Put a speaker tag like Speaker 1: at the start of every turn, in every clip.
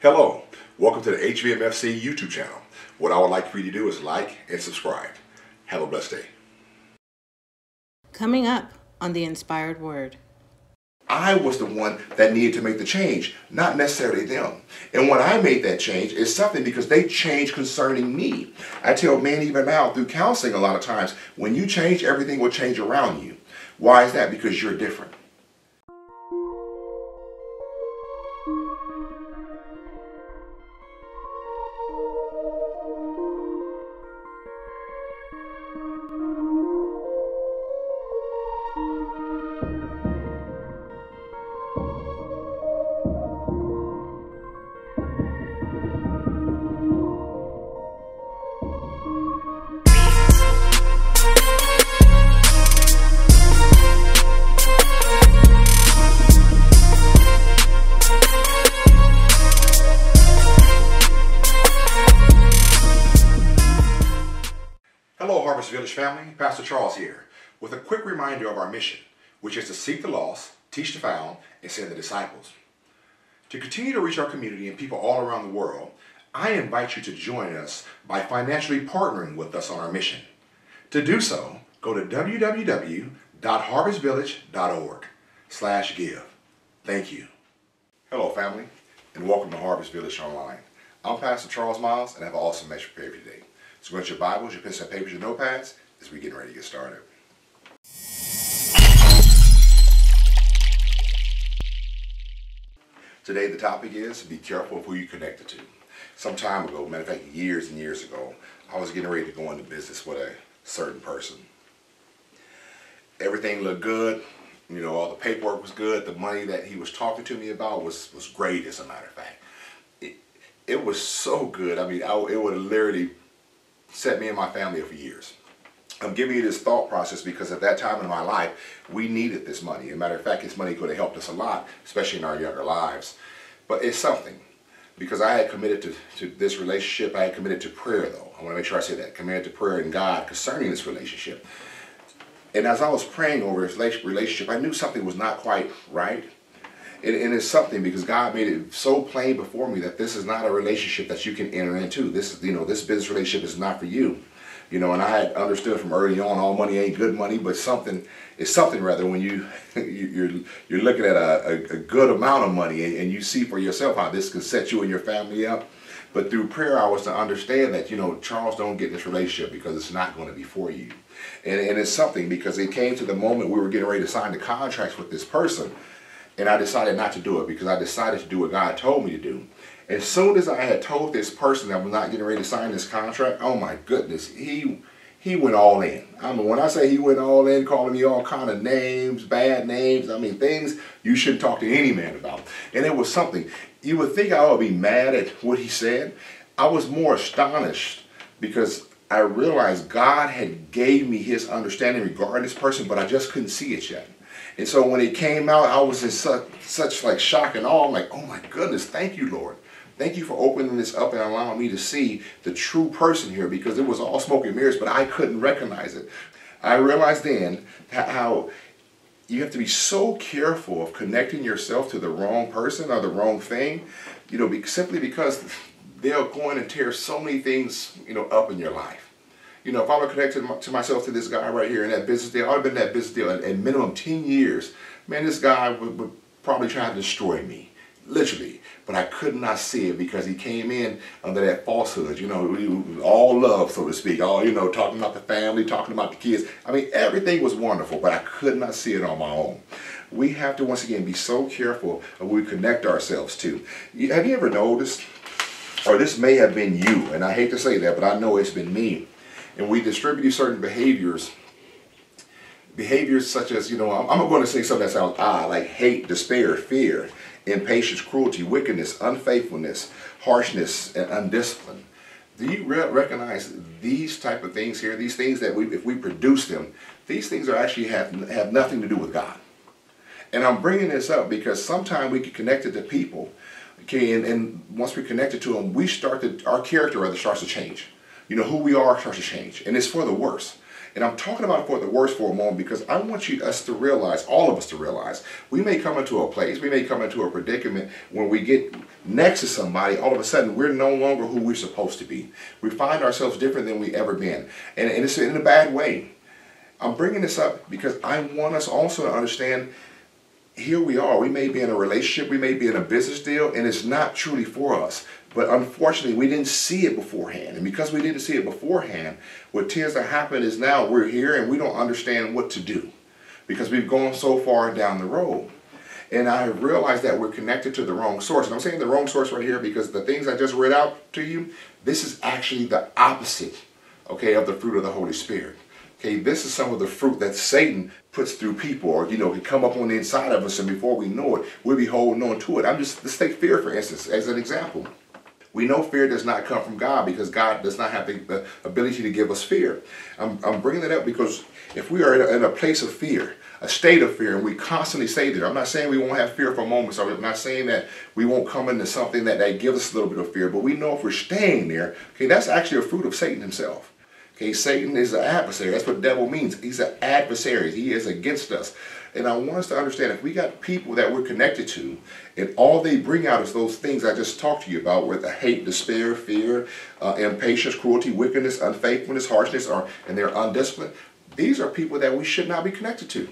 Speaker 1: Hello, welcome to the HVMFC YouTube channel. What I would like for you to do is like and subscribe. Have a blessed day.
Speaker 2: Coming up on the Inspired Word.
Speaker 1: I was the one that needed to make the change, not necessarily them. And when I made that change, it's something because they changed concerning me. I tell men even now through counseling a lot of times, when you change, everything will change around you. Why is that? Because you're different. Mission, which is to seek the lost, teach the found, and send the disciples. To continue to reach our community and people all around the world, I invite you to join us by financially partnering with us on our mission. To do so, go to www.harvestvillage.org slash give. Thank you. Hello, family, and welcome to Harvest Village Online. I'm Pastor Charles Myles, and I have an awesome message prepared for you today. So go get your Bibles, your pencil and papers, your notepads, as we get ready to get started. Today the topic is be careful of who you connected to. Some time ago, matter of fact, years and years ago, I was getting ready to go into business with a certain person. Everything looked good, you know, all the paperwork was good. The money that he was talking to me about was was great, as a matter of fact. It, it was so good. I mean, I, it would have literally set me and my family up for years. I'm giving you this thought process because at that time in my life, we needed this money. As a matter of fact, this money could have helped us a lot, especially in our younger lives. But it's something because I had committed to, to this relationship. I had committed to prayer, though. I want to make sure I say that. Committed to prayer and God concerning this relationship. And as I was praying over this relationship, I knew something was not quite right. And, and, it's something because God made it so plain before me that this is not a relationship that you can enter into. This is, you know, this business relationship is not for you. You know, and I had understood from early on, all money ain't good money, but something is something rather when you you're you're looking at a, a, good amount of money and, and you see for yourself how this can set you and your family up. But through prayer, I was to understand that, you know, Charles, don't get this relationship because it's not going to be for you. And, and it's something because it came to the moment we were getting ready to sign the contracts with this person and I decided not to do it because I decided to do what God told me to do. As soon as I had told this person I was not getting ready to sign this contract, oh my goodness, he he went all in. I mean, when I say he went all in, calling me all kind of names, bad names, I mean, things you shouldn't talk to any man about. And it was something, you would think I would be mad at what he said. I was more astonished because I realized God had gave me his understanding regarding this person, but I just couldn't see it yet. And so when it came out, I was in such, such like shock and awe. I'm like, oh my goodness, thank you, Lord. Thank you for opening this up and allowing me to see the true person here because it was all smoke and mirrors, but I couldn't recognize it. I realized then how you have to be so careful of connecting yourself to the wrong person or the wrong thing, you know, simply because they're going to tear so many things, you know, up in your life you know, if I were connected to myself to this guy right here in that business deal, I would have been in that business deal at minimum 10 years. Man, this guy would, would probably try to destroy me, literally. But I could not see it because he came in under that falsehood, you know, all love, so to speak. All, you know, talking about the family, talking about the kids. I mean, everything was wonderful, but I could not see it on my own. We have to, once again, be so careful of we connect ourselves to. Have you ever noticed, or this may have been you, and I hate to say that, but I know it's been me and we distribute certain behaviors behaviors such as, you know, I'm, I'm going to say something that sounds odd, like hate, despair, fear, impatience, cruelty, wickedness, unfaithfulness, harshness, and undiscipline. Do you re recognize these type of things here? These things that we, if we produce them, these things are actually have, have nothing to do with God. And I'm bringing this up because sometimes we get connected to people, okay, and, and once we're connected to them, we start to, our character rather starts to change you know, who we are starts to change. And it's for the worse. And I'm talking about for the worst for a moment because I want you us to realize, all of us to realize, we may come into a place, we may come into a predicament when we get next to somebody, all of a sudden we're no longer who we're supposed to be. We find ourselves different than we ever been. And, and it's in a bad way. I'm bringing this up because I want us also to understand here we are. We may be in a relationship, we may be in a business deal, and it's not truly for us. But unfortunately, we didn't see it beforehand. And because we didn't see it beforehand, what tends to happen is now we're here and we don't understand what to do because we've gone so far down the road. And I realized that we're connected to the wrong source. And I'm saying the wrong source right here because the things I just read out to you, this is actually the opposite, okay, of the fruit of the Holy Spirit. Okay, this is some of the fruit that Satan puts through people, or you know, can come up on the inside of us, and before we know it, we'll be holding on to it. I'm just let's take fear for instance as an example. We know fear does not come from God because God does not have the, the ability to give us fear. I'm, I'm bringing that up because if we are in a, in a place of fear, a state of fear, and we constantly stay there. I'm not saying we won't have fear for moments. I'm not saying that we won't come into something that, that gives us a little bit of fear, but we know if we're staying there, okay, that's actually a fruit of Satan himself. Okay, Satan is an adversary. That's what devil means. He's an adversary. He is against us. And I want us to understand if we got people that we're connected to, and all they bring out is those things I just talked to you about, with the hate, despair, fear, uh, impatience, cruelty, wickedness, unfaithfulness, harshness, or and they're undisciplined. These are people that we should not be connected to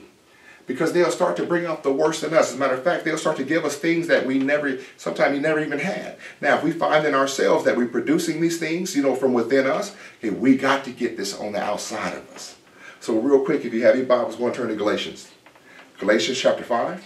Speaker 1: because they'll start to bring out the worst in us. As a matter of fact, they'll start to give us things that we never, sometimes we never even had. Now, if we find in ourselves that we're producing these things, you know, from within us, hey, we got to get this on the outside of us. So real quick, if you have your Bibles, go and turn to Galatians. Galatians chapter 5.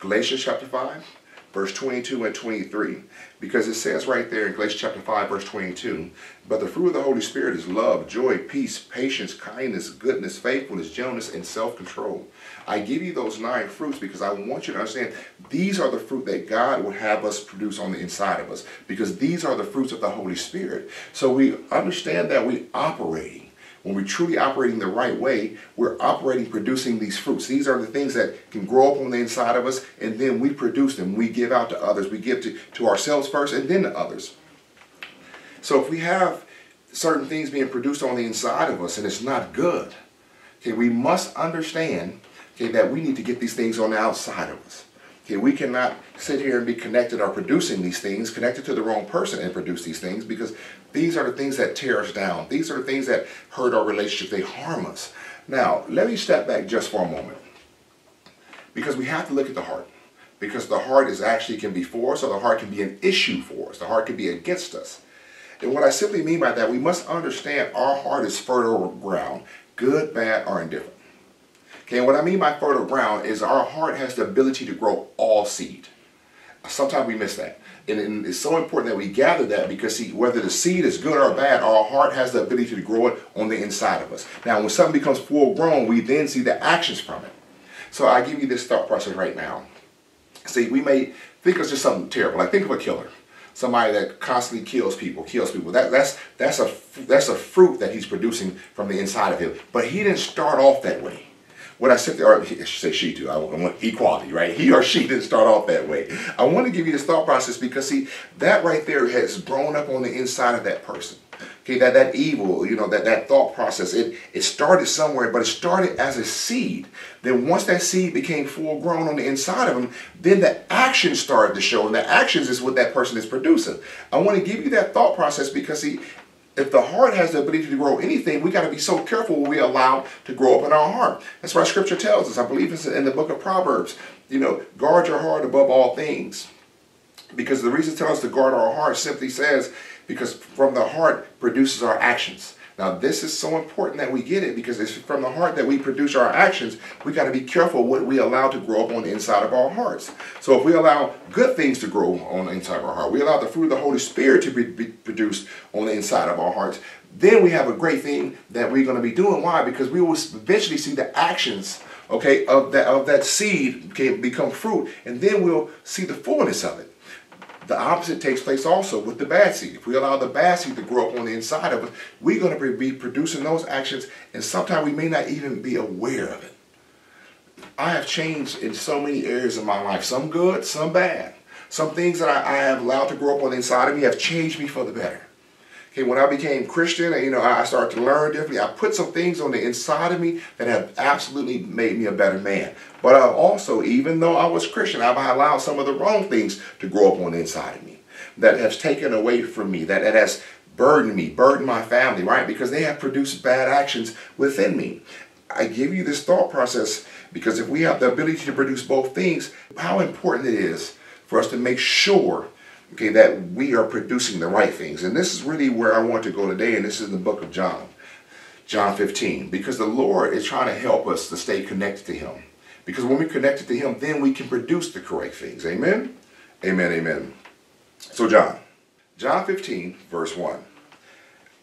Speaker 1: Galatians chapter 5 verse 22 and 23. Because it says right there in Galatians chapter 5, verse 22, But the fruit of the Holy Spirit is love, joy, peace, patience, kindness, goodness, faithfulness, gentleness, and self-control. I give you those nine fruits because I want you to understand these are the fruit that God would have us produce on the inside of us. Because these are the fruits of the Holy Spirit. So we understand that we operate when we're truly operating the right way, we're operating producing these fruits. These are the things that can grow up on the inside of us, and then we produce them. We give out to others. We give to, to ourselves first and then to others. So if we have certain things being produced on the inside of us and it's not good, okay, we must understand okay, that we need to get these things on the outside of us. We cannot sit here and be connected or producing these things, connected to the wrong person and produce these things because these are the things that tear us down. These are the things that hurt our relationship. They harm us. Now, let me step back just for a moment because we have to look at the heart because the heart is actually can be for us or the heart can be an issue for us. The heart can be against us. And what I simply mean by that, we must understand our heart is fertile ground, good, bad, or indifferent. Okay, and what I mean by fertile ground is our heart has the ability to grow all seed. Sometimes we miss that. And, it's so important that we gather that because see, whether the seed is good or bad, our heart has the ability to grow it on the inside of us. Now, when something becomes full grown, we then see the actions from it. So I give you this thought process right now. See, we may think it's just something terrible. Like think of a killer somebody that constantly kills people, kills people. That, that's that's a that's a fruit that he's producing from the inside of him. But he didn't start off that way when I said, or I should say she too, I, want equality, right? He or she didn't start off that way. I want to give you this thought process because see, that right there has grown up on the inside of that person. Okay, that, that evil, you know, that, that thought process, it, it started somewhere, but it started as a seed. Then once that seed became full grown on the inside of him, then the action started to show, and the actions is what that person is producing. I want to give you that thought process because see, if the heart has the ability to grow anything, we got to be so careful what we allow to grow up in our heart. That's why Scripture tells us. I believe it's in the book of Proverbs. You know, guard your heart above all things. Because the reason it tells us to guard our heart simply says, because from the heart produces our actions. Now, this is so important that we get it because it's from the heart that we produce our actions. We got to be careful what we allow to grow up on the inside of our hearts. So, if we allow good things to grow on the inside of our heart, we allow the fruit of the Holy Spirit to be, produced on the inside of our hearts, then we have a great thing that we're going to be doing. Why? Because we will eventually see the actions, okay, of that of that seed become fruit, and then we'll see the fullness of it. The opposite takes place also with the bad seed. If we allow the bad seed to grow up on the inside of us, we're going to be producing those actions, and sometimes we may not even be aware of it. I have changed in so many areas of my life, some good, some bad. Some things that I, I have allowed to grow up on the inside of me have changed me for the better. Okay, when I became Christian, you know, I started to learn differently. I put some things on the inside of me that have absolutely made me a better man. But I've also, even though I was Christian, I've allowed some of the wrong things to grow up on the inside of me that has taken away from me, that, that has burdened me, burdened my family, right? Because they have produced bad actions within me. I give you this thought process because if we have the ability to produce both things, how important it is for us to make sure okay, that we are producing the right things. And this is really where I want to go today, and this is the book of John, John 15, because the Lord is trying to help us to stay connected to Him. Because when we connected to Him, then we can produce the correct things. Amen? Amen, amen. So, John, John 15, verse 1.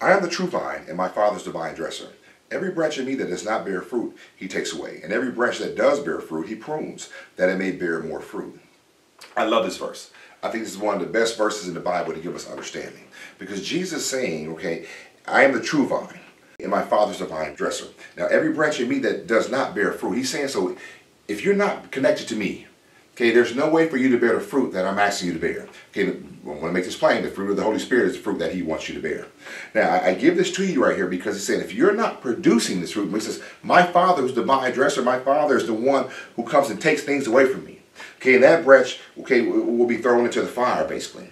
Speaker 1: I am the true vine, and my Father's the vine dresser. Every branch in me that does not bear fruit, he takes away. And every branch that does bear fruit, he prunes, that it may bear more fruit. I love this verse. I think this is one of the best verses in the Bible to give us understanding. Because Jesus is saying, okay, I am the true vine, and my Father's the vine dresser. Now, every branch in me that does not bear fruit, he's saying, so if you're not connected to me, okay, there's no way for you to bear the fruit that I'm asking you to bear. Okay, I want to make this plain. The fruit of the Holy Spirit is the fruit that he wants you to bear. Now, I, I give this to you right here because he's saying, if you're not producing this fruit, he says, my Father is the vine dresser. My Father is the one who comes and takes things away from me. Okay, that branch, okay, will be thrown into the fire, basically,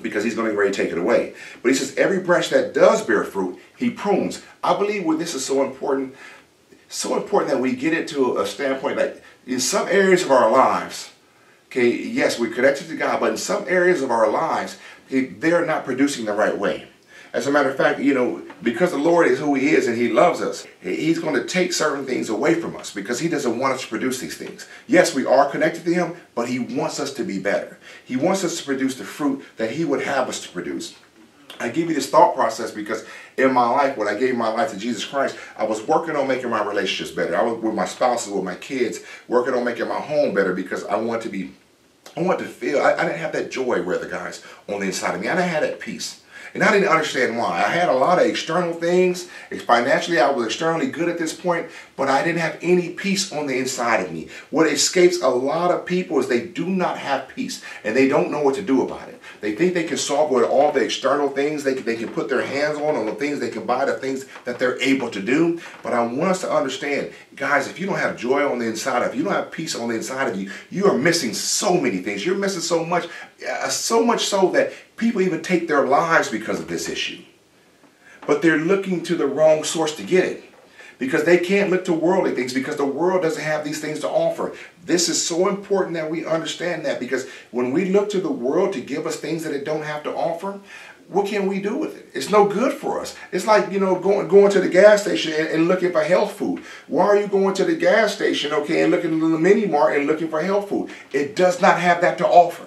Speaker 1: because he's going to ready to take it away. But he says every branch that does bear fruit, he prunes. I believe where this is so important, so important that we get it to a standpoint that in some areas of our lives, okay, yes, we're connected to God, but in some areas of our lives, they're not producing the right way. As a matter of fact, you know, because the Lord is who He is and He loves us, He's going to take certain things away from us because He doesn't want us to produce these things. Yes, we are connected to Him, but He wants us to be better. He wants us to produce the fruit that He would have us to produce. I give you this thought process because in my life, when I gave my life to Jesus Christ, I was working on making my relationships better. I was with my spouses, with my kids, working on making my home better because I want to be, I want to feel, I, I didn't have that joy, rather, guys, on the inside of me. I didn't have that peace. And I didn't understand why. I had a lot of external things. Financially, I was externally good at this point, but I didn't have any peace on the inside of me. What escapes a lot of people is they do not have peace and they don't know what to do about it. They think they can solve with all the external things they, they can put their hands on, on the things they can buy, the things that they're able to do. But I want us to understand, guys, if you don't have joy on the inside of you, you don't have peace on the inside of you, you are missing so many things. You're missing so much, uh, so much so that People even take their lives because of this issue. But they're looking to the wrong source to get it. Because they can't look to worldly things because the world doesn't have these things to offer. This is so important that we understand that because when we look to the world to give us things that it don't have to offer, what can we do with it? It's no good for us. It's like, you know, going going to the gas station and, and, looking for health food. Why are you going to the gas station, okay, and looking to the mini mart and looking for health food? It does not have that to offer.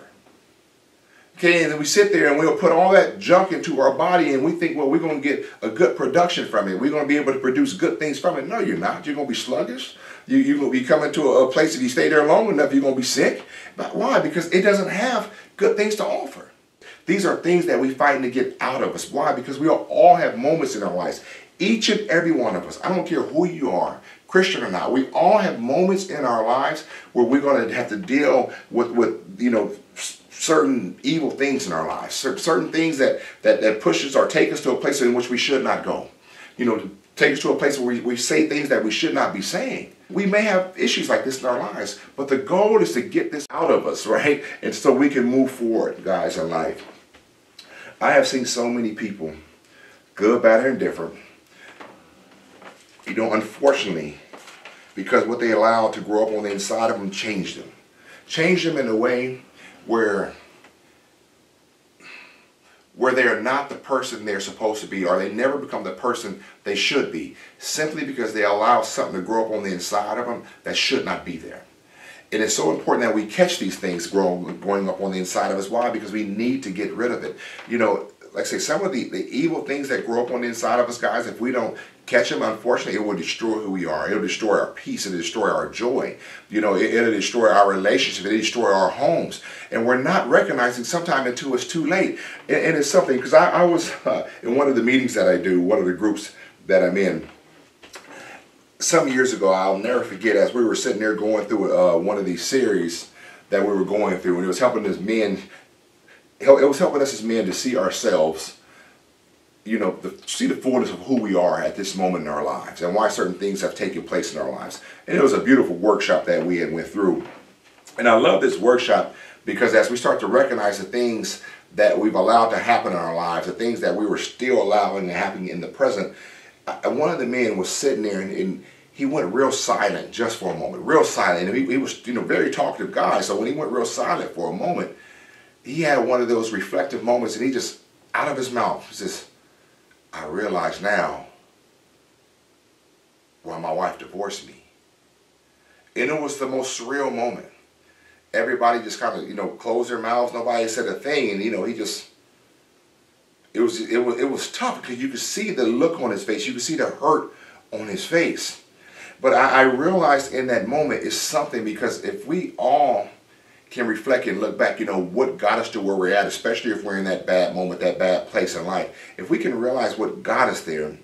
Speaker 1: Okay, and then we sit there and we'll put all that junk into our body and we think, well, we're going to get a good production from it. We're going to be able to produce good things from it. No, you're not. You're going to be sluggish. You, you're going to be coming to a place, if you stay there long enough, you're going to be sick. But why? Because it doesn't have good things to offer. These are things that we're fighting to get out of us. Why? Because we all have moments in our lives. Each and every one of us, I don't care who you are, Christian or not, we all have moments in our lives where we're going to have to deal with, with you know, certain evil things in our lives, certain things that, that, that pushes or take us to a place in which we should not go. You know, take us to a place where we, we say things that we should not be saying. We may have issues like this in our lives, but the goal is to get this out of us, right? And so we can move forward, guys, in life. I have seen so many people, good, bad, or indifferent, you know, unfortunately, because what they allowed to grow up on the inside of them changed them. Changed them in a way where where they are not the person they're supposed to be or they never become the person they should be simply because they allow something to grow up on the inside of them that should not be there. And It is so important that we catch these things growing, growing up on the inside of us. Why? Because we need to get rid of it. You know, like I say, some of the, the evil things that grow up on the inside of us, guys, if we don't catch them, unfortunately, it will destroy who we are. It'll destroy our peace. It'll destroy our joy. You know, it, will destroy our relationship. It'll destroy our homes. And we're not recognizing sometime until it's too late. And, and it's something, because I, I, was uh, in one of the meetings that I do, one of the groups that I'm in, some years ago, I'll never forget, as we were sitting there going through uh, one of these series that we were going through, and it was helping us men, it was helping us as men to see ourselves you know, the, see the fullness of who we are at this moment in our lives and why certain things have taken place in our lives. And it was a beautiful workshop that we had went through. And I love this workshop because as we start to recognize the things that we've allowed to happen in our lives, the things that we were still allowing to happen in the present, I, one of the men was sitting there and, and he went real silent just for a moment, real silent. And he, he was, you know, very talkative guy. So when he went real silent for a moment, he had one of those reflective moments and he just, out of his mouth, says, I realize now why my wife divorced me. And it was the most surreal moment. Everybody just kind of, you know, closed their mouths. Nobody said a thing. And, you know, he just, it was, it was, it was tough because you could see the look on his face. You could see the hurt on his face. But I, I realized in that moment it's something because if we all can reflect and look back, you know, what got us to where we're at, especially if we're in that bad moment, that bad place in life. If we can realize what got us there,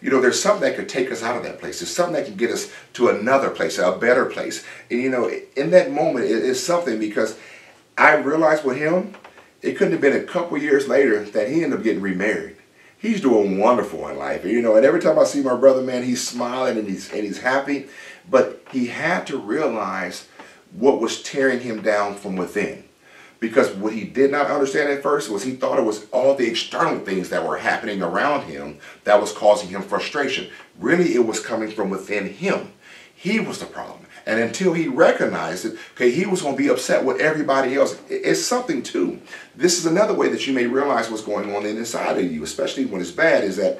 Speaker 1: you know, there's something that could take us out of that place. There's something that can get us to another place, a better place. And, you know, in that moment, it is something because I realized with him, it couldn't have been a couple years later that he ended up getting remarried. He's doing wonderful in life, you know. And every time I see my brother, man, he's smiling and he's and he's happy. But he had to realize what was tearing him down from within. Because what he did not understand at first was he thought it was all the external things that were happening around him that was causing him frustration. Really, it was coming from within him. He was the problem. And until he recognized it, okay, he was going to be upset with everybody else. It's something too. This is another way that you may realize what's going on inside of you, especially when it's bad, is that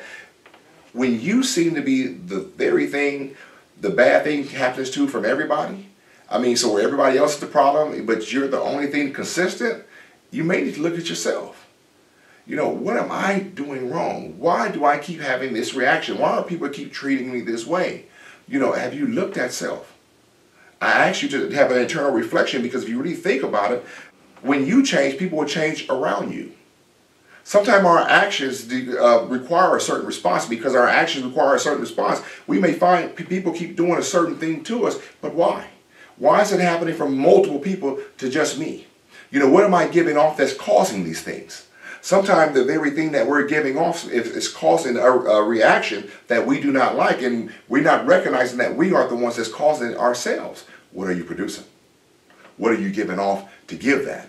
Speaker 1: when you seem to be the very thing, the bad thing happens to from everybody, I mean, so where everybody else is the problem, but you're the only thing consistent, you may need to look at yourself. You know, what am I doing wrong? Why do I keep having this reaction? Why do people keep treating me this way? You know, have you looked at self? I ask you to have an internal reflection because if you really think about it, when you change, people will change around you. Sometimes our actions uh, require a certain response because our actions require a certain response. We may find people keep doing a certain thing to us, but why? Why is it happening from multiple people to just me? You know, what am I giving off that's causing these things? Sometimes the very thing that we're giving off is, causing a, a, reaction that we do not like, and we're not recognizing that we are the ones that's causing it ourselves. What are you producing? What are you giving off to give that?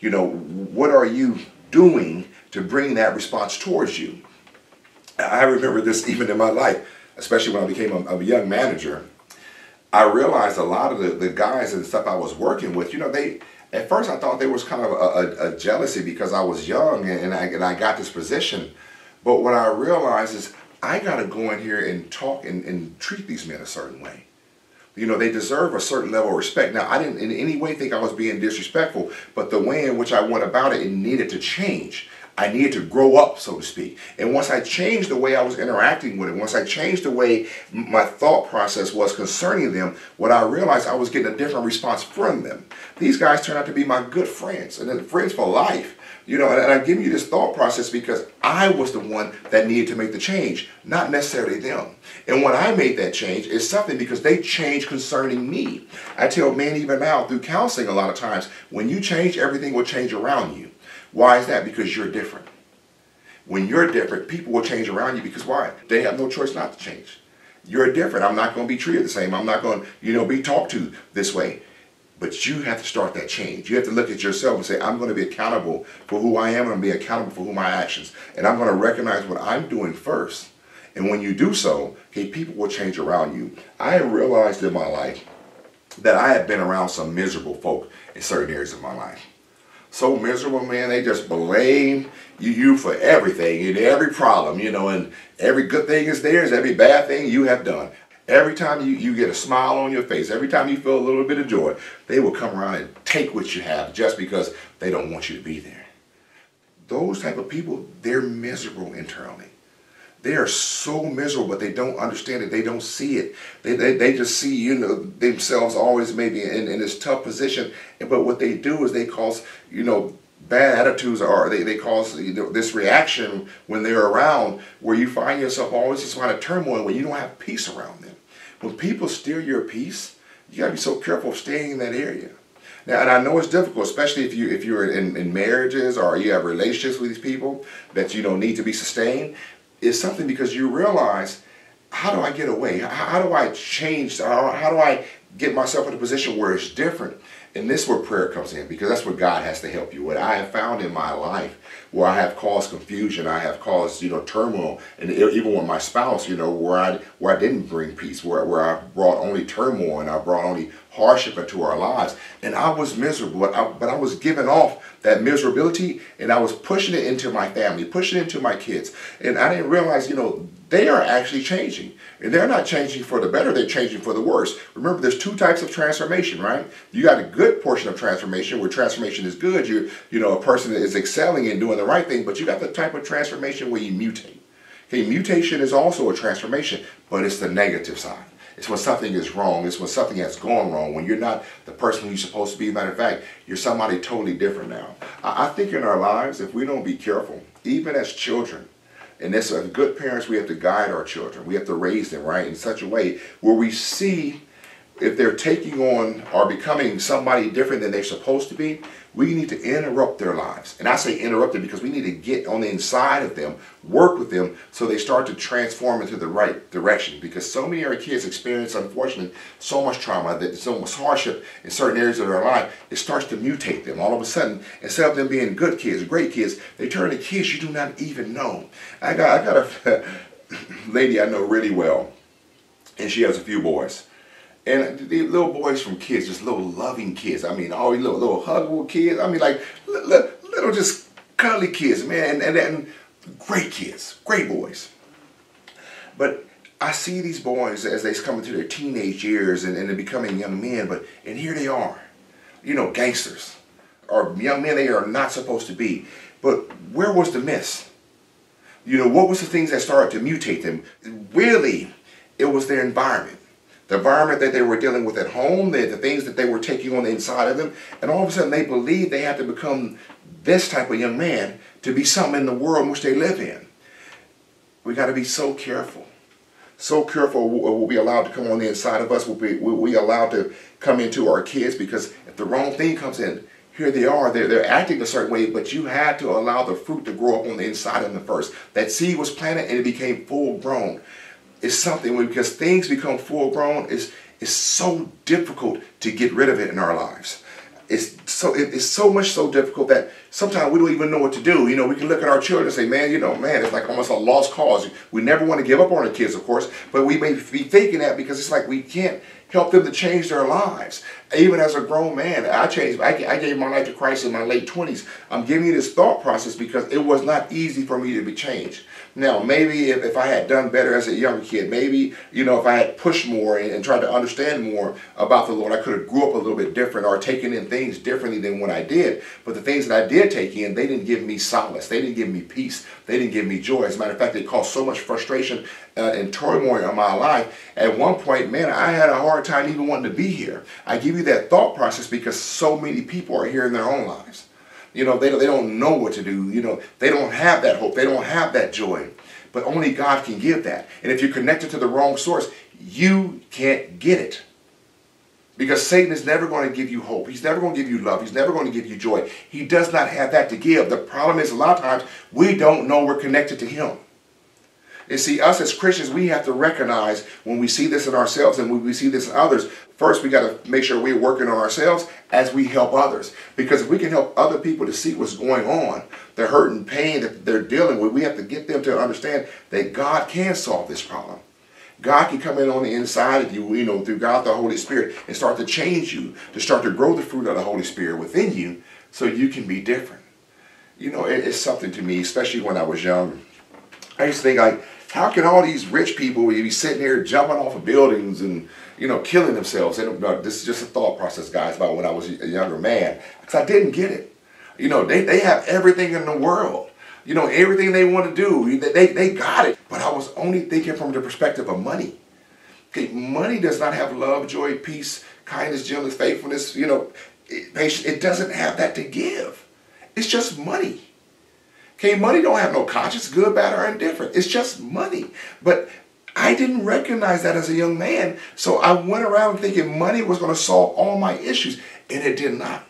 Speaker 1: You know, what are you doing to bring that response towards you? I remember this even in my life, especially when I became a, a young manager. I realized a lot of the, the guys and stuff I was working with, you know, they, at first I thought there was kind of a, a, a jealousy because I was young and, and, I, and I got this position. But what I realized is I got to go in here and talk and, and treat these men a certain way. You know, they deserve a certain level of respect. Now, I didn't in any way think I was being disrespectful, but the way in which I went about it, it needed to change. I needed to grow up, so to speak. And once I changed the way I was interacting with it, once I changed the way my thought process was concerning them, what I realized I was getting a different response from them. These guys turned out to be my good friends, and then friends for life. You know, and, and I'm giving you this thought process because I was the one that needed to make the change, not necessarily them. And when I made that change, it's something because they changed concerning me. I tell men even now through counseling a lot of times, when you change, everything will change around you. Why is that? Because you're different. When you're different, people will change around you because why? They have no choice not to change. You're different. I'm not going to be treated the same. I'm not going to, you know, be talked to this way. But you have to start that change. You have to look at yourself and say, I'm going to be accountable for who I am. I'm going to be accountable for who my actions. And I'm going to recognize what I'm doing first. And when you do so, okay, people will change around you. I have realized in my life that I have been around some miserable folk in certain areas of my life so miserable, man. They just blame you, you for everything and every problem, you know, and every good thing is theirs, every bad thing you have done. Every time you, you get a smile on your face, every time you feel a little bit of joy, they will come around and take what you have just because they don't want you to be there. Those type of people, they're miserable internally. They are so miserable, but they don't understand it. They don't see it. They, they, they just see, you know, themselves always maybe in, in this tough position. But what they do is they cause, you know, bad attitudes are they, they cause you know, this reaction when they're around where you find yourself always just kind of turmoil when you don't have peace around them. When people steal your peace, you gotta be so careful of staying in that area. Now, and I know it's difficult, especially if you if you're in, in marriages or you have relationships with these people that you know need to be sustained. It's something because you realize how do I get away? How, do I change? How, how do I get myself in a position where it's different? And this is where prayer comes in because that's where God has to help you. What I have found in my life where I have caused confusion, I have caused, you know, turmoil, and even with my spouse, you know, where I where I didn't bring peace, where, where I brought only turmoil and I brought only hardship into our lives. And I was miserable, but I, but I was giving off that miserability and I was pushing it into my family, pushing it into my kids. And I didn't realize, you know, they are actually changing. And they're not changing for the better, they're changing for the worse. Remember, there's two types of transformation, right? You got a good portion of transformation where transformation is good. You you know, a person is excelling and doing the right thing, but you got the type of transformation where you mutate. Okay, mutation is also a transformation, but it's the negative side. It's when something is wrong. It's when something has gone wrong. When you're not the person you're supposed to be. Matter of fact, you're somebody totally different now. I, I think in our lives, if we don't be careful, even as children, and as good parents, we have to guide our children. We have to raise them, right, in such a way where we see if they're taking on or becoming somebody different than they're supposed to be, we need to interrupt their lives. And I say interrupt it because we need to get on the inside of them, work with them so they start to transform into the right direction. Because so many of our kids experience, unfortunately, so much trauma, that so much hardship in certain areas of their life, it starts to mutate them. All of a sudden, instead of them being good kids, great kids, they turn to kids you do not even know. I got, I got a lady I know really well, and she has a few boys and the little boys from kids, just little loving kids. I mean, all these little, little huggable kids. I mean, like little, little just cuddly kids, man. And, and, and great kids, great boys. But I see these boys as they come into their teenage years and, and they're becoming young men, but and here they are, you know, gangsters or young men they are not supposed to be. But where was the miss? You know, what was the things that started to mutate them? Really, it was their environment the environment that they were dealing with at home, the, the things that they were taking on the inside of them, and all of a sudden they believe they have to become this type of young man to be something in the world in which they live in. We got to be so careful. So careful what we allowed to come on the inside of us, what we, we allowed to come into our kids, because if the wrong thing comes in, here they are, they're, they're acting a certain way, but you had to allow the fruit to grow up on the inside of them first. That seed was planted and it became full grown is something we because things become full grown is it's so difficult to get rid of it in our lives. It's so it's so much so difficult that sometimes we don't even know what to do. You know, we can look at our children and say, "Man, you know, man, it's like almost a lost cause." We never want to give up on our kids, of course, but we may be thinking that because it's like we can't help them to change their lives. Even as a grown man, I changed. I, I gave my life to Christ in my late twenties. I'm giving you this thought process because it was not easy for me to be changed. Now, maybe if, if I had done better as a younger kid, maybe, you know, if I had pushed more and, and tried to understand more about the Lord, I could have grew up a little bit different or taken in things differently than what I did. But the things that I did take in, they didn't give me solace. They didn't give me peace. They didn't give me joy. As a matter of fact, they caused so much frustration uh, and turmoil in my life. At one point, man, I had a hard time even wanting to be here. I give you that thought process because so many people are here in their own lives. You know, they, they don't know what to do. You know, they don't have that hope. They don't have that joy. But only God can give that. And if you're connected to the wrong source, you can't get it. Because Satan is never going to give you hope. He's never going to give you love. He's never going to give you joy. He does not have that to give. The problem is a lot of times we don't know we're connected to him. And see, us as Christians, we have to recognize when we see this in ourselves and when we see this in others, first we got to make sure we're working on ourselves as we help others. Because if we can help other people to see what's going on, the hurt and pain that they're dealing with, we have to get them to understand that God can solve this problem. God can come in on the inside of you, you know, through God the Holy Spirit and start to change you, to start to grow the fruit of the Holy Spirit within you so you can be different. You know, it's something to me, especially when I was young. I used to think like, how can all these rich people be sitting here jumping off of buildings and you know killing themselves? And no, this is just a thought process, guys, about when I was a younger man because I didn't get it. You know, they, they have everything in the world. You know, everything they want to do, they, they got it. But I was only thinking from the perspective of money. Okay, money does not have love, joy, peace, kindness, gentleness, faithfulness, you know, patience. It doesn't have that to give. It's just money. Okay, money don't have no conscience, good, bad, or indifferent. It's just money. But I didn't recognize that as a young man. So I went around thinking money was going to solve all my issues. And it did not.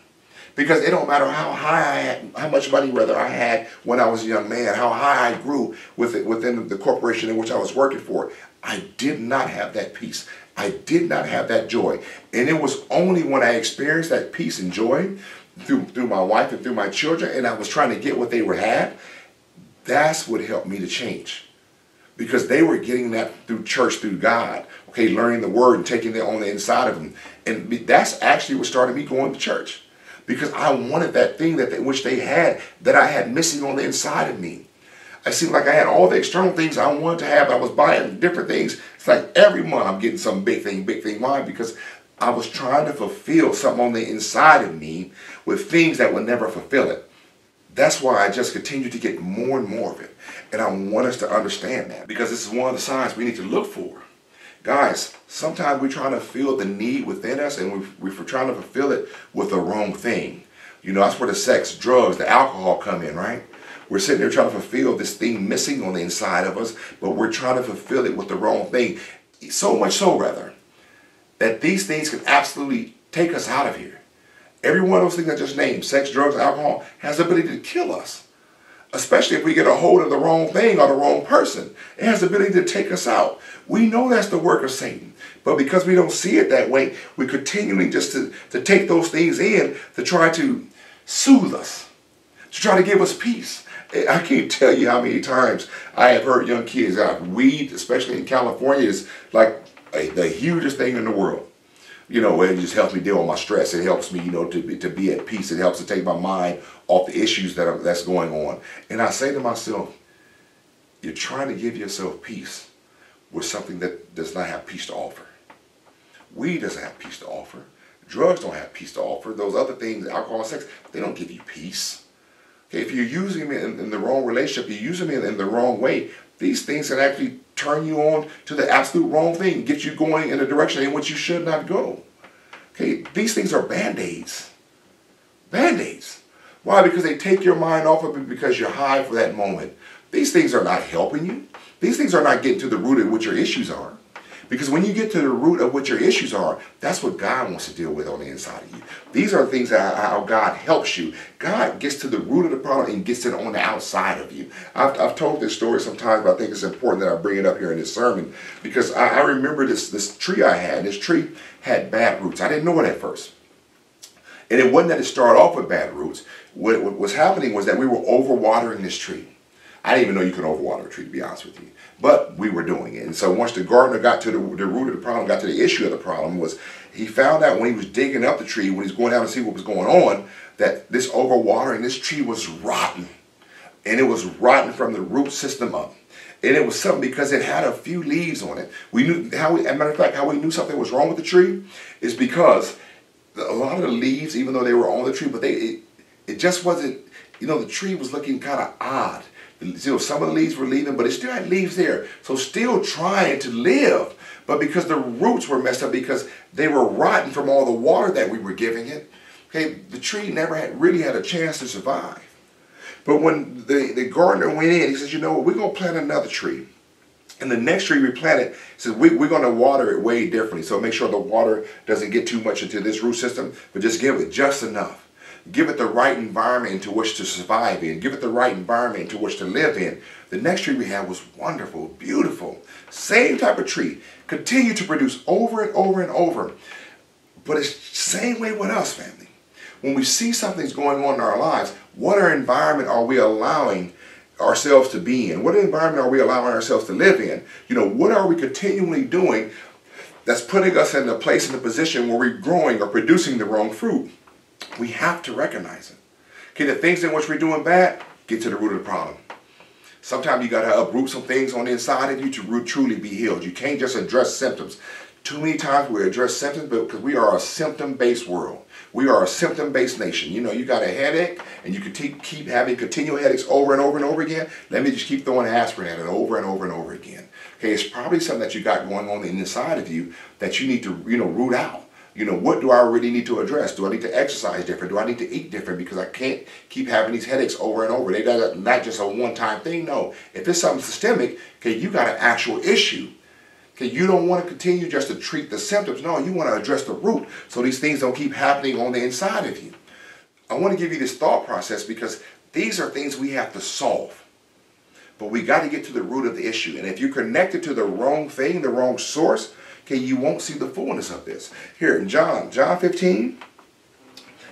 Speaker 1: Because it don't matter how high I had, how much money rather I had when I was a young man, how high I grew with it, within the corporation in which I was working for, I did not have that peace. I did not have that joy. And it was only when I experienced that peace and joy through, through my wife and through my children, and I was trying to get what they were had, that's what helped me to change. Because they were getting that through church, through God, okay, learning the word and taking it on the inside of them. And that's actually what started me going to church. Because I wanted that thing that they, which they had that I had missing on the inside of me. I seemed like I had all the external things I wanted to have. I was buying different things. It's like every month I'm getting some big thing, big thing. Why? Because I was trying to fulfill something on the inside of me with things that will never fulfill it. That's why I just continue to get more and more of it. And I want us to understand that because this is one of the signs we need to look for. Guys, sometimes we're trying to feel the need within us and we're, we're trying to fulfill it with the wrong thing. You know, that's where the sex, drugs, the alcohol come in, right? We're sitting there trying to fulfill this thing missing on the inside of us, but we're trying to fulfill it with the wrong thing. So much so, rather, that these things can absolutely take us out of here. Every one of those things I just named, sex, drugs, alcohol, has the ability to kill us. Especially if we get a hold of the wrong thing or the wrong person. It has the ability to take us out. We know that's the work of Satan. But because we don't see it that way, we continually just to, to take those things in to try to soothe us, to try to give us peace. Eh, I can't tell you how many times I have heard young kids out. Weed, especially in California, is like a, the hugest thing in the world. You know, it just helps me deal with my stress. It helps me, you know, to be, to be at peace. It helps to take my mind off the issues that are, that's going on. And I say to myself, you're trying to give yourself peace with something that does not have peace to offer. Weed doesn't have peace to offer. Drugs don't have peace to offer. Those other things, alcohol and sex, they don't give you peace. Okay, if you're using them in, in the wrong relationship, you're using them in, in the wrong way, these things can actually turn you on to the absolute wrong thing, get you going in a direction in which you should not go. Okay, these things are band-aids. Band-aids. Why? Because they take your mind off of it because you're high for that moment. These things are not helping you. These things are not getting to the root of what your issues are. Because when you get to the root of what your issues are, that's what God wants to deal with on the inside of you. These are things that how God helps you. God gets to the root of the problem and gets it on the outside of you. I've, I've told this story sometimes, but I think it's important that I bring it up here in this sermon because I, I remember this, this tree I had. This tree had bad roots. I didn't know it at first. And it wasn't that it started off with bad roots. What, what was happening was that we were overwatering this tree. I didn't even know you could overwater a tree, to be honest with you. But we were doing it. And so once the gardener got to the, the root of the problem, got to the issue of the problem, was he found out when he was digging up the tree, when he was going down to see what was going on, that this overwatering, this tree was rotten. And it was rotten from the root system up. And it was something because it had a few leaves on it. We knew how we, as a matter of fact, how we knew something was wrong with the tree is because a lot of the leaves, even though they were on the tree, but they it, it just wasn't, you know, the tree was looking kind of odd. You know, some of the leaves were leaving, but it still had leaves there. So still trying to live. But because the roots were messed up, because they were rotten from all the water that we were giving it, okay, the tree never had really had a chance to survive. But when the, the gardener went in, he says, you know what, we're going to plant another tree. And the next tree we planted, he says, we, we're going to water it way differently. So make sure the water doesn't get too much into this root system, but just give it just enough. Give it the right environment into which to survive in. Give it the right environment into which to live in. The next tree we had was wonderful, beautiful. Same type of tree. Continue to produce over and over and over. But it's the same way with us, family. When we see something's going on in our lives, what our environment are we allowing ourselves to be in? What environment are we allowing ourselves to live in? You know, what are we continually doing that's putting us in a place, in a position where we're growing or producing the wrong fruit? We have to recognize it. Okay, the things in which we're doing bad, get to the root of the problem. Sometimes you got to uproot some things on the inside of you to truly be healed. You can't just address symptoms. Too many times we address symptoms because we are a symptom-based world. We are a symptom-based nation. You know, you got a headache and you can keep having continual headaches over and over and over again. Let me just keep throwing aspirin at it over and over and over again. Okay, it's probably something that you got going on inside of you that you need to, you know, root out you know, what do I really need to address? Do I need to exercise different? Do I need to eat different? Because I can't keep having these headaches over and over. They're not just a one-time thing. No, if it's something systemic, okay, you got an actual issue Okay, you don't want to continue just to treat the symptoms. No, you want to address the root so these things don't keep happening on the inside of you. I want to give you this thought process because these are things we have to solve. But we got to get to the root of the issue. And if you're connected to the wrong thing, the wrong source, okay, you won't see the fullness of this. Here in John, John 15,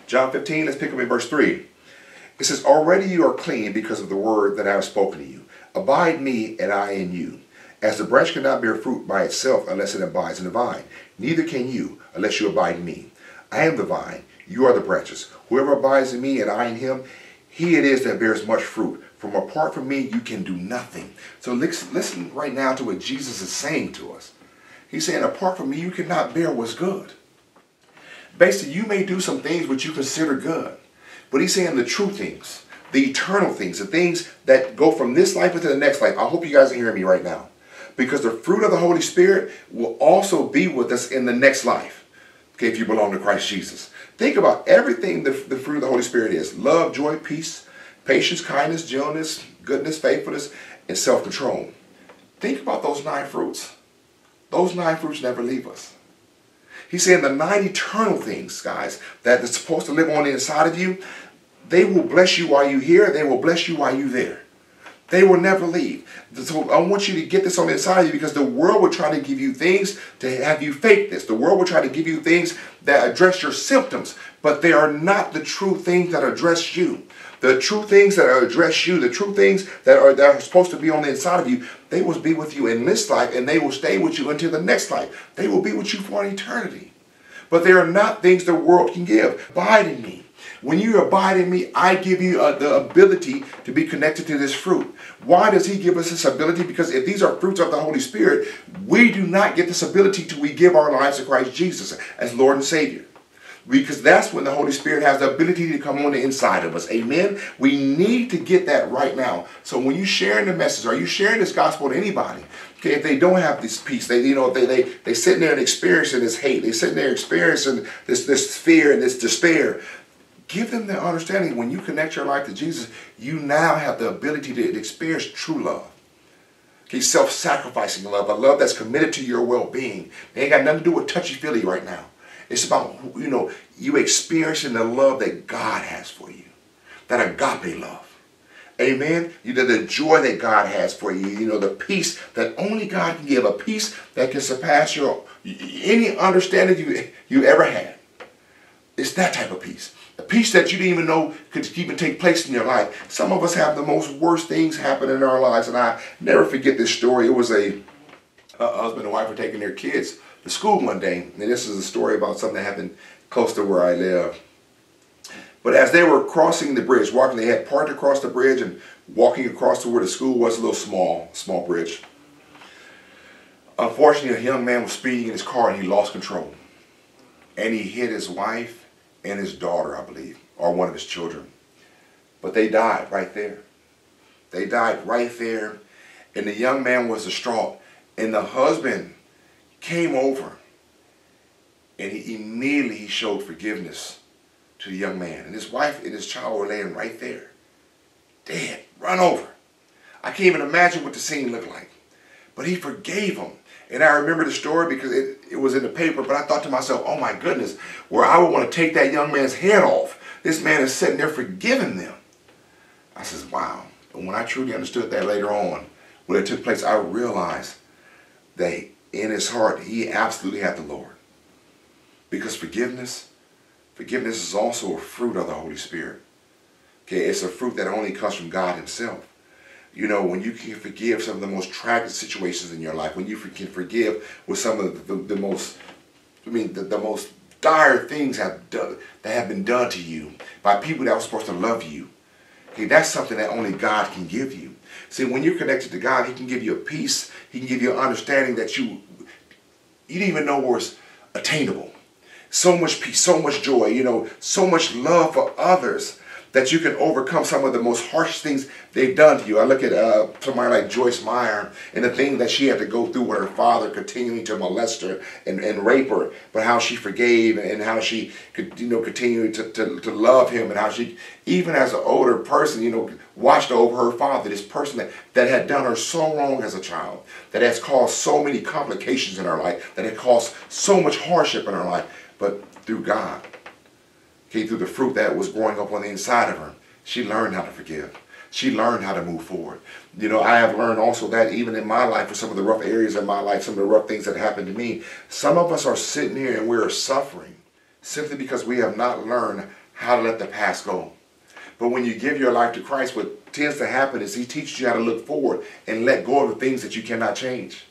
Speaker 1: John 15, let's pick up in verse 3. It says, Already you are clean because of the word that I have spoken to you. Abide me, and I in you. As the branch cannot bear fruit by itself unless it abides in the vine, neither can you unless you abide in me. I am the vine, you are the branches. Whoever abides in me and I in him, he it is that bears much fruit. From apart from me, you can do nothing. So listen, listen right now to what Jesus is saying to us. He's saying, apart from me, you cannot bear what's good. Basically, you may do some things which you consider good. But he's saying the true things, the eternal things, the things that go from this life into the next life. I hope you guys are hearing me right now because the fruit of the Holy Spirit will also be with us in the next life. Okay, if you belong to Christ Jesus. Think about everything the, the fruit of the Holy Spirit is love, joy, peace, patience, kindness, gentleness, goodness, faithfulness, and self control. Think about those nine fruits. Those nine fruits never leave us. He's saying the nine eternal things, guys, that are supposed to live on the inside of you, they will bless you while you're here, they will bless you while you're there. They will never leave. So I want you to get this on the inside of you because the world will try to give you things to have you fake this. The world will try to give you things that address your symptoms, but they are not the true things that address you. The true things that address you, the true things that are, that are supposed to be on the inside of you, they will be with you in this life and they will stay with you until the next life. They will be with you for an eternity. But they are not things the world can give. Abide in me. When you abide in me, I give you uh, the ability to be connected to this fruit. Why does he give us this ability? Because if these are fruits of the Holy Spirit, we do not get this ability till we give our lives to Christ Jesus as Lord and Savior. Because that's when the Holy Spirit has the ability to come on the inside of us. Amen. We need to get that right now. So when you sharing the message, are you sharing this gospel to anybody? Okay, if they don't have this peace, they you know they they they sitting there and experiencing this hate, they sitting there experiencing this this fear and this despair. Give them the understanding when you connect your life to Jesus, you now have the ability to experience true love. Okay, self-sacrificing love, a love that's committed to your well-being. It ain't got nothing to do with touchy-feely right now. It's about, you know, you experiencing the love that God has for you. That agape love. Amen. You know, the joy that God has for you. You know, the peace that only God can give. A peace that can surpass your any understanding you, you ever had. It's that type of peace. A peace that you didn't even know could even take place in your life. Some of us have the most worst things happen in our lives, and I never forget this story. It was a, a husband and wife were taking their kids to school one day, and this is a story about something that happened close to where I live. But as they were crossing the bridge, walking, they had parked across the bridge and walking across to where the school was, a little small, small bridge. Unfortunately, a young man was speeding in his car and he lost control. And he hit his wife and his daughter, I believe, or one of his children. But they died right there. They died right there. And the young man was distraught. And the husband came over and he immediately showed forgiveness to the young man. And his wife and his child were laying right there. Dead. Run over. I can't even imagine what the scene looked like. But he forgave them. And I remember the story because it, it was in the paper, but I thought to myself, oh my goodness, where I would want to take that young man's head off. This man is sitting there forgiving them. I says, wow. And when I truly understood that later on, when it took place, I realized that in his heart, he absolutely had the Lord. Because forgiveness, forgiveness is also a fruit of the Holy Spirit. Okay, it's a fruit that only comes from God himself. You know, when you can forgive some of the most tragic situations in your life, when you can forgive with some of the, the, the most, I mean, the, the most dire things have done, that have been done to you by people that were supposed to love you. Okay, that's something that only God can give you. See, when you're connected to God, He can give you a peace. He can give you an understanding that you you didn't even know was attainable. So much peace, so much joy, you know, so much love for others that you can overcome some of the most harsh things they've done to you. I look at uh, somebody like Joyce Meyer and the thing that she had to go through with her father continuing to molest her and, and rape her, but how she forgave and how she could, you know, continue to, to, to love him and how she, even as an older person, you know, watched over her father, this person that, that had done her so wrong as a child, that has caused so many complications in her life, that had caused so much hardship in her life, but through God okay, through the fruit that was growing up on the inside of her, she learned how to forgive. She learned how to move forward. You know, I have learned also that even in my life, for some of the rough areas of my life, some of the rough things that happened to me, some of us are sitting here and we're suffering simply because we have not learned how to let the past go. But when you give your life to Christ, what tends to happen is He teaches you how to look forward and let go of the things that you cannot change.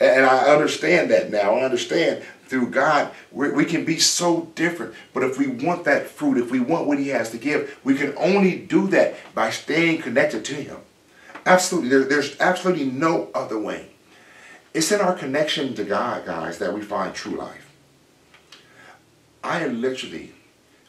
Speaker 1: And I understand that now. I understand through God, we can be so different. But if we want that fruit, if we want what He has to give, we can only do that by staying connected to Him. Absolutely. There, there's absolutely no other way. It's in our connection to God, guys, that we find true life. I literally,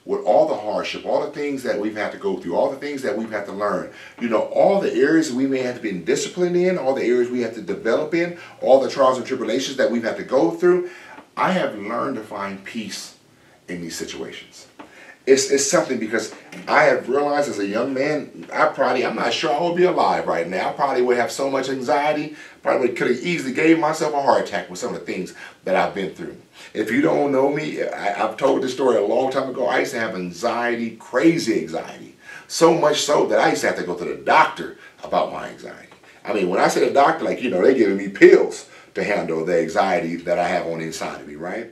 Speaker 1: with all the hardship, all the things that we've had to go through, all the things that we've had to learn, you know, all the areas we may have to be disciplined in, all the areas we have to develop in, all the trials and tribulations that we've had to go through, I have learned to find peace in these situations. It's, it's something because I have realized as a young man, I probably, I'm not sure I would be alive right now. I probably would have so much anxiety, probably could have easily gave myself a heart attack with some of the things that I've been through. If you don't know me, I, have told this story a long time ago. I used to have anxiety, crazy anxiety. So much so that I used to have to go to the doctor about my anxiety. I mean, when I say the doctor, like, you know, they're giving me pills to handle the anxiety that I have on the inside of me, right?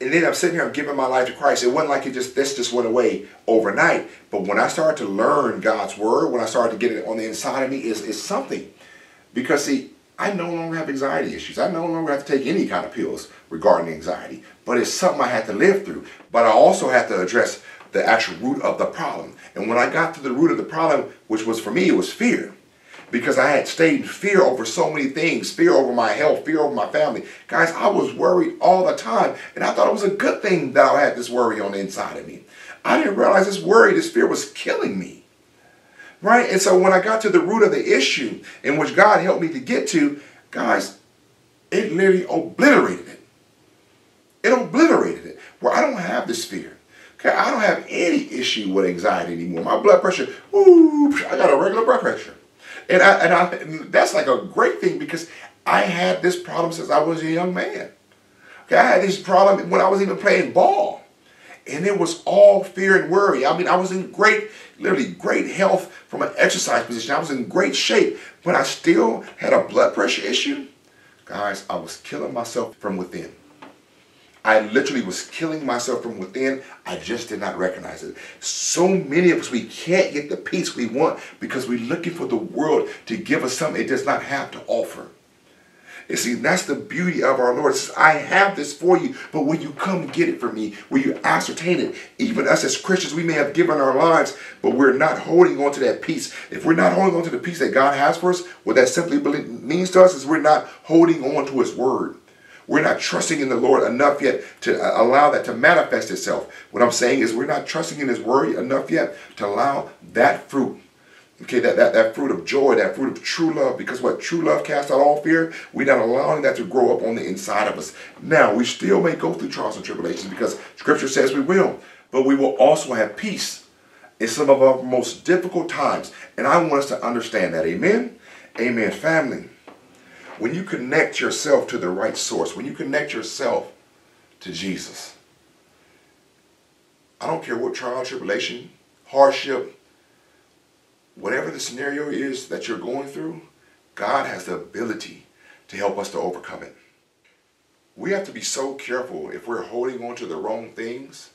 Speaker 1: And then I'm sitting here, I'm giving my life to Christ. It wasn't like it just this just went away overnight. But when I started to learn God's word, when I started to get it on the inside of me, is is something. Because see, I no longer have anxiety issues. I no longer have to take any kind of pills regarding anxiety. But it's something I had to live through. But I also had to address the actual root of the problem. And when I got to the root of the problem, which was for me, it was fear because I had stayed in fear over so many things fear over my health, fear over my family. Guys, I was worried all the time, and I thought it was a good thing that I had this worry on the inside of me. I didn't realize this worry, this fear was killing me. Right? And so when I got to the root of the issue, in which God helped me to get to, guys, it literally obliterated it. Where I don't have this fear. Okay, I don't have any issue with anxiety anymore. My blood pressure, whoo, I got a regular blood pressure. And, I, and, I, and that's like a great thing because I had this problem since I was a young man. Okay, I had this problem when I was even playing ball. And it was all fear and worry. I mean, I was in great, literally great health from an exercise position. I was in great shape, but I still had a blood pressure issue. Guys, I was killing myself from within. I literally was killing myself from within. I just did not recognize it. So many of us, we can't get the peace we want because we're looking for the world to give us something it does not have to offer. You see, that's the beauty of our Lord. It says, I have this for you, but will you come get it for me? Will you ascertain it? Even us as Christians, we may have given our lives, but we're not holding on to that peace. If we're not holding on to the peace that God has for us, what that simply means to us is we're not holding on to His Word. We're not trusting in the Lord enough yet to uh, allow that to manifest itself. What I'm saying is we're not trusting in His word enough yet to allow that fruit, okay, that, that, that fruit of joy, that fruit of true love, because what true love casts out all fear, we're not allowing that to grow up on the inside of us. Now, we still may go through trials and tribulations because Scripture says we will, but we will also have peace in some of our most difficult times. And I want us to understand that. Amen? Amen, family when you connect yourself to the right source, when you connect yourself to Jesus, I don't care what trial, tribulation, hardship, whatever the scenario is that you're going through, God has the ability to help us to overcome it. We have to be so careful if we're holding on to the wrong things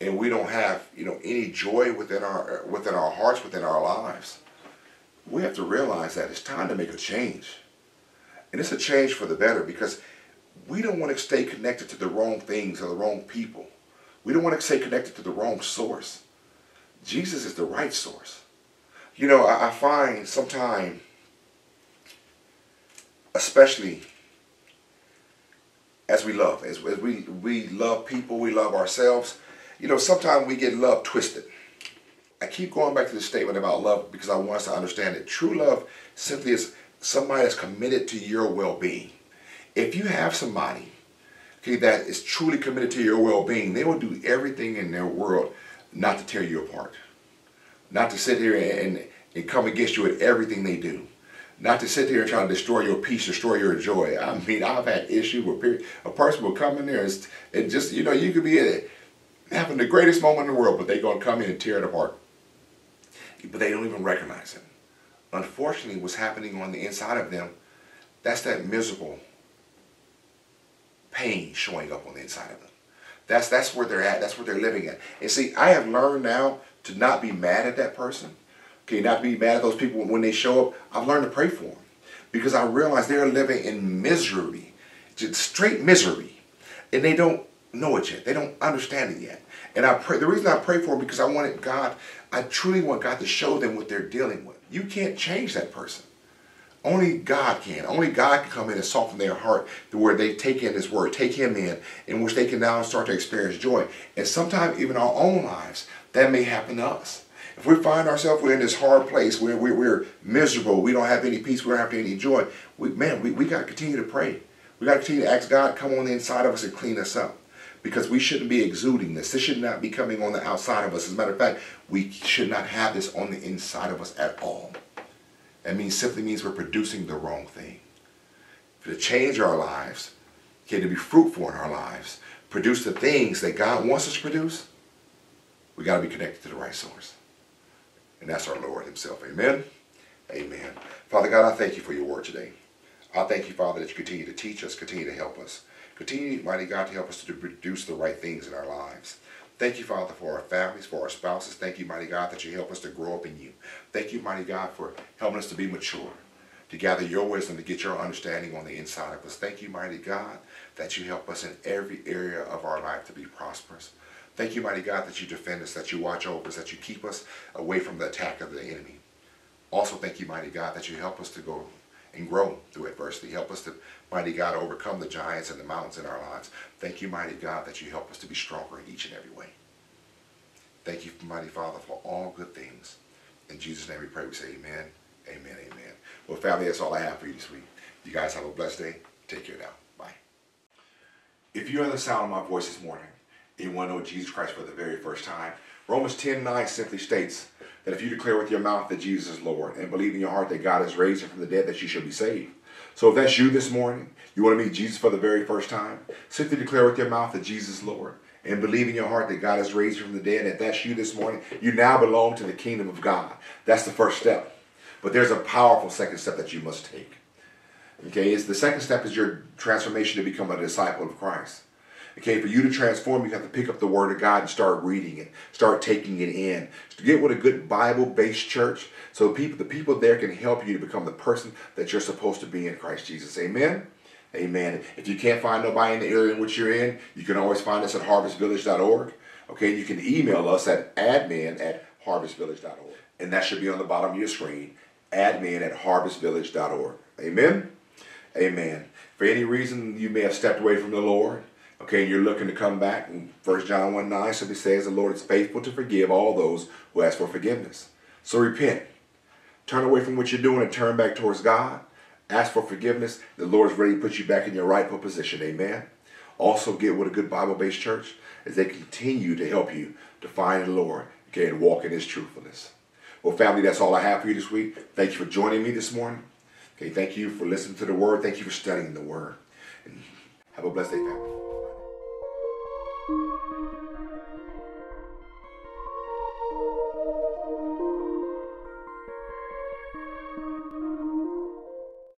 Speaker 1: and we don't have, you know, any joy within our within our hearts, within our lives. We have to realize that it's time to make a change. And it's a change for the better because we don't want to stay connected to the wrong things or the wrong people. We don't want to stay connected to the wrong source. Jesus is the right source. You know, I, I find sometimes, especially as we love, as, as we, we love people, we love ourselves, you know, sometimes we get love twisted. I keep going back to the statement about love because I want us to understand that true love simply is somebody that's committed to your well-being. If you have somebody okay, that is truly committed to your well-being, they will do everything in their world not to tear you apart. Not to sit here and, and come against you with everything they do. Not to sit here and try to destroy your peace, destroy your joy. I mean, I've had issues where a person will come in there and, and just, you know, you could be having the greatest moment in the world, but they're going to come in and tear it apart. But they don't even recognize it. Unfortunately, what's happening on the inside of them, that's that miserable pain showing up on the inside of them. That's, that's where they're at. That's where they're living at. And see, I have learned now to not be mad at that person. Okay, not be mad at those people when they show up. I've learned to pray for them because I realize they're living in misery, just straight misery, and they don't know it yet. They don't understand it yet. And I pray. The reason I pray for them because I wanted God. I truly want God to show them what they're dealing with. You can't change that person. Only God can. Only God can come in and soften their heart to where they take in His Word, take Him in, in which they can now start to experience joy. And sometimes even our own lives, that may happen to us. If we find ourselves we're in this hard place where we're, we're, miserable, we don't have any peace, we don't have any joy, we, man, we, we got to continue to pray. We got to continue to ask God come on the inside of us and clean us up. Because we shouldn't be exuding this. This should not be coming on the outside of us. As a matter of fact, we should not have this on the inside of us at all. That means simply means we're producing the wrong thing. To change our lives, okay, to be fruitful in our lives, produce the things that God wants us to produce, we got to be connected to the right source. And that's our Lord himself. Amen? Amen. Father God, I thank you for your word today. I thank you, Father, that you continue to teach us, continue to help us. Continue, mighty God, to help us to produce the right things in our lives. Thank you, Father, for our families, for our spouses. Thank you, mighty God, that you help us to grow up in you. Thank you, mighty God, for helping us to be mature, to gather your wisdom, to get your understanding on the inside of us. Thank you, mighty God, that you help us in every area of our life to be prosperous. Thank you, mighty God, that you defend us, that you watch over us, that you keep us away from the attack of the enemy. Also, thank you, mighty God, that you help us to go and grow through adversity. Help us to, mighty God, overcome the giants and the mountains in our lives. Thank you, mighty God, that you help us to be stronger in each and every way. Thank you, mighty Father, for all good things. In Jesus' name we pray. We say amen, amen, amen. Well, family, that's all I have for you this week. You guys have a blessed day. Take care now. Bye. If you're in the sound of my voice this morning, you want to know Jesus Christ for the very first time, Romans 10 9 simply states that if you declare with your mouth that Jesus is Lord and believe in your heart that God has raised him from the dead, that you shall be saved. So if that's you this morning, you want to meet Jesus for the very first time, simply declare with your mouth that Jesus is Lord and believe in your heart that God has raised you from the dead. And if that's you this morning, you now belong to the kingdom of God. That's the first step. But there's a powerful second step that you must take. Okay, it's the second step is your transformation to become a disciple of Christ. Okay, for you to transform, you have to pick up the Word of God and start reading it, start taking it in. To get with a good Bible-based church, so people, the people there can help you to become the person that you're supposed to be in Christ Jesus. Amen. Amen. If you can't find nobody in the area in which you're in, you can always find us at harvestvillage.org. Okay, you can email us at admin at harvestvillage.org. And that should be on the bottom of your screen, admin at harvestvillage.org. Amen. Amen. For any reason you may have stepped away from the Lord, Okay, and you're looking to come back. First John 1 9 simply says the Lord is faithful to forgive all those who ask for forgiveness. So repent. Turn away from what you're doing and turn back towards God. Ask for forgiveness. The Lord is ready to put you back in your rightful position. Amen. Also get with a good Bible-based church as they continue to help you to find the Lord, okay, and walk in his truthfulness. Well, family, that's all I have for you this week. Thank you for joining me this morning. Okay, thank you for listening to the word. Thank you for studying the word. And have a blessed day, family.